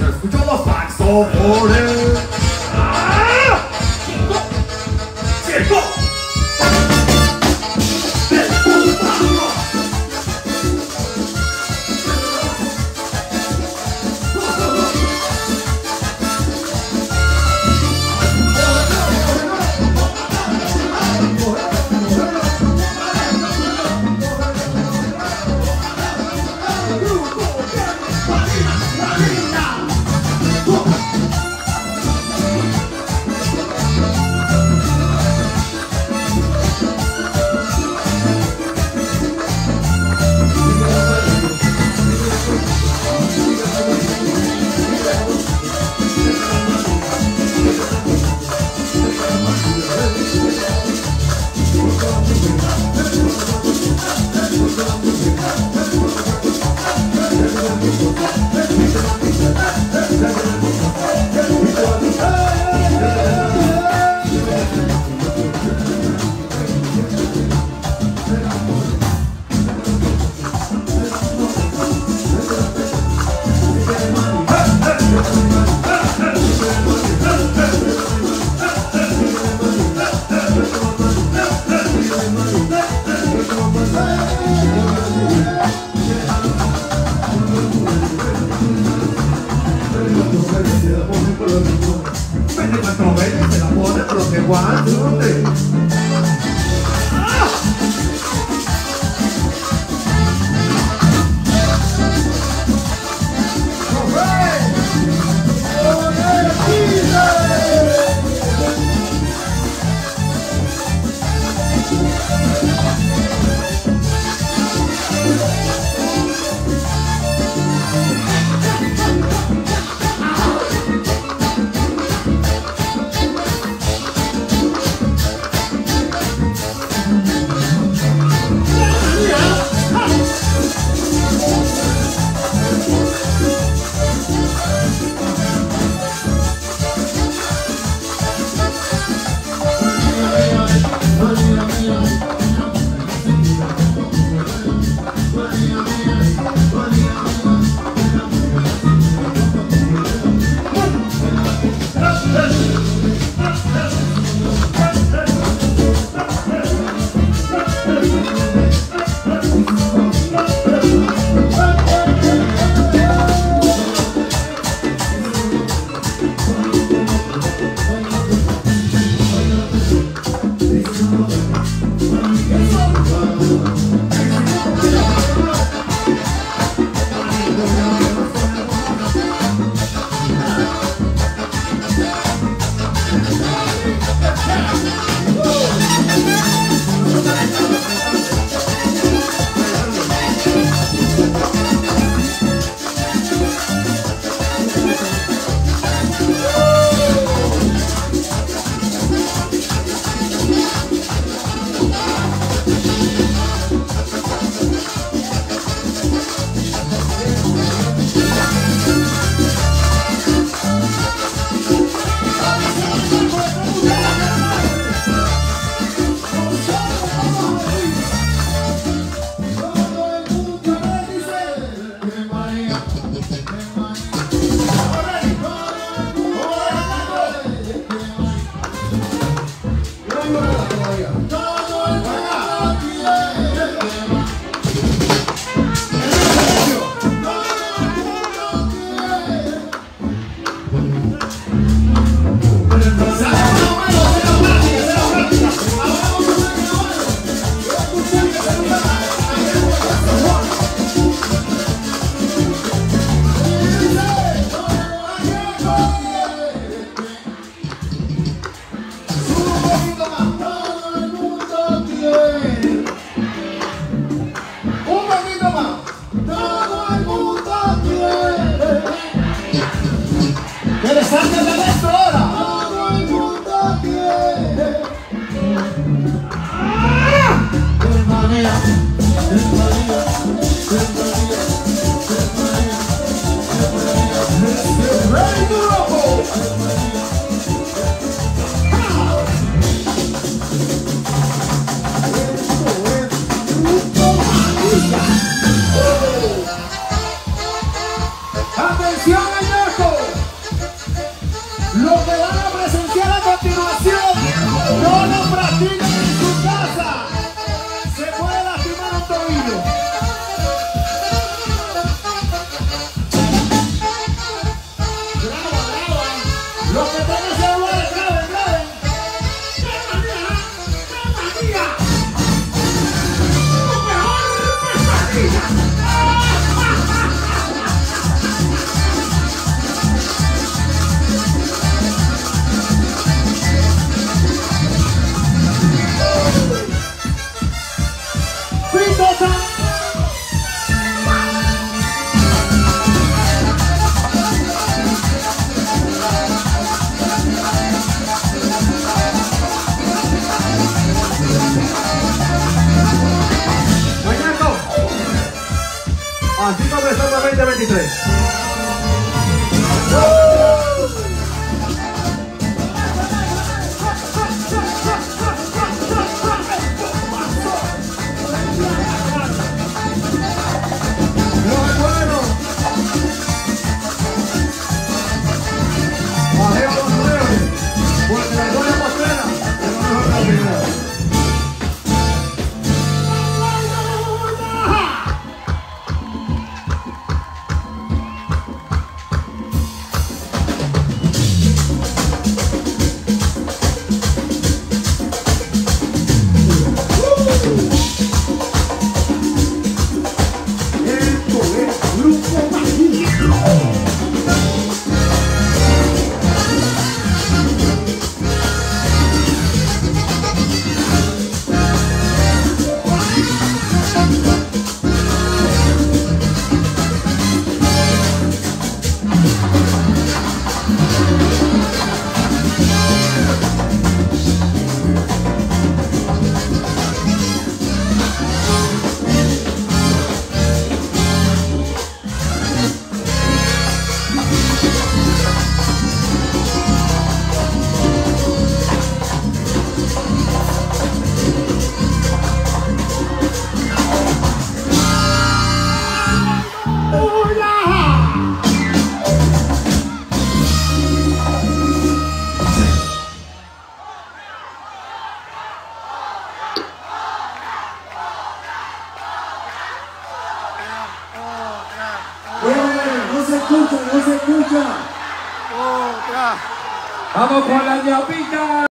no escucho los saxofones. ¡Ah! ¡Circo! Vete ¡Atención, Añasco! Aquí no 2023. No se escucha, no se escucha. Vamos con la ñapita.